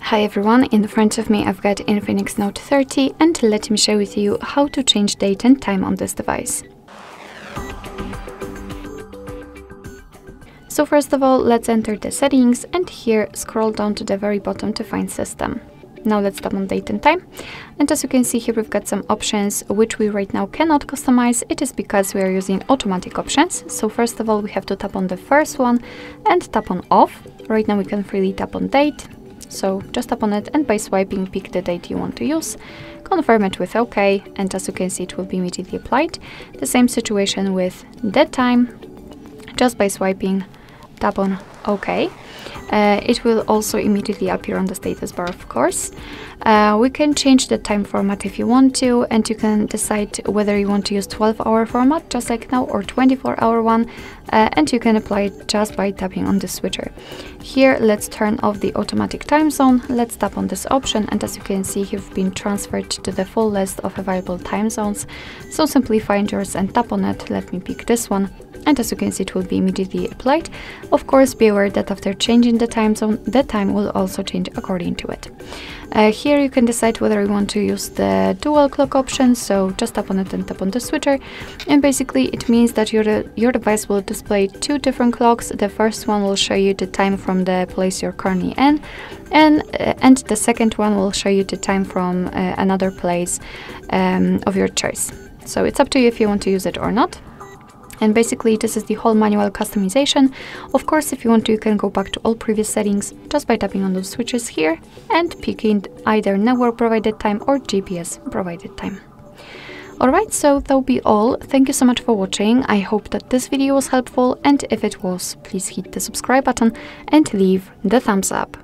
Hi everyone, in front of me I've got Infinix Note 30 and let me share with you how to change date and time on this device. So first of all, let's enter the settings and here scroll down to the very bottom to find system. Now let's tap on date and time. And as you can see here, we've got some options which we right now cannot customize. It is because we are using automatic options. So first of all, we have to tap on the first one and tap on off. Right now we can freely tap on date. So just tap on it and by swiping pick the date you want to use. Confirm it with OK and as you can see it will be immediately applied. The same situation with dead time. Just by swiping tap on OK. Uh, it will also immediately appear on the status bar, of course. Uh, we can change the time format if you want to, and you can decide whether you want to use 12 hour format, just like now, or 24 hour one, uh, and you can apply it just by tapping on the switcher. Here, let's turn off the automatic time zone. Let's tap on this option, and as you can see, you've been transferred to the full list of available time zones. So simply find yours and tap on it. Let me pick this one and as you can see it will be immediately applied. Of course be aware that after changing the time zone the time will also change according to it. Uh, here you can decide whether you want to use the dual clock option, so just tap on it and tap on the switcher and basically it means that your, your device will display two different clocks. The first one will show you the time from the place you're currently in and, uh, and the second one will show you the time from uh, another place um, of your choice. So it's up to you if you want to use it or not. And basically this is the whole manual customization. Of course, if you want to, you can go back to all previous settings just by tapping on those switches here and picking either network provided time or GPS provided time. Alright, so that'll be all. Thank you so much for watching. I hope that this video was helpful and if it was, please hit the subscribe button and leave the thumbs up.